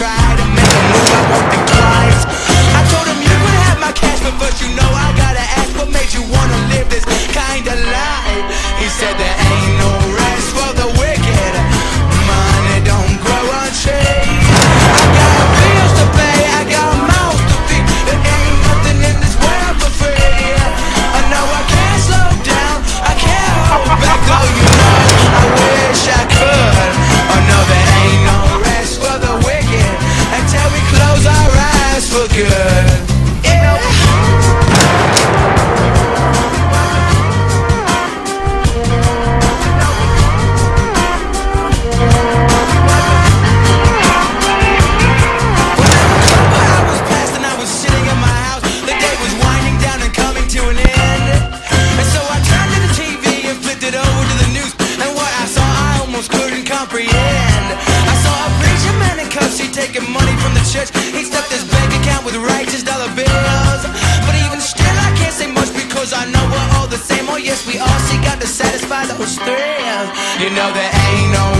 try to make a move, I won't think twice I told him you could have my cash, but first you know I gotta You know there ain't no